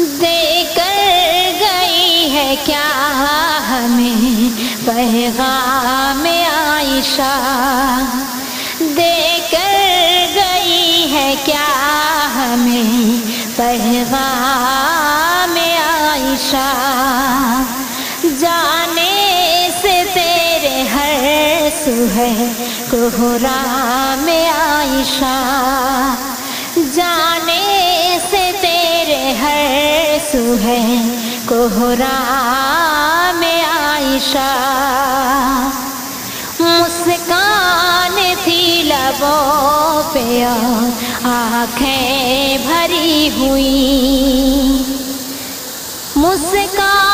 देकर गई है क्या हमें? पैगाम आयशा। देकर गई है क्या हमें? पैगाम आयशा। जाने से तेरे हर सुहे कोहरा में आयशा। जाने से तेरे हर सुहे कोहरा में आयशा। मुस्कान थी लबों पे आँखें भरी हुई। मुस्कान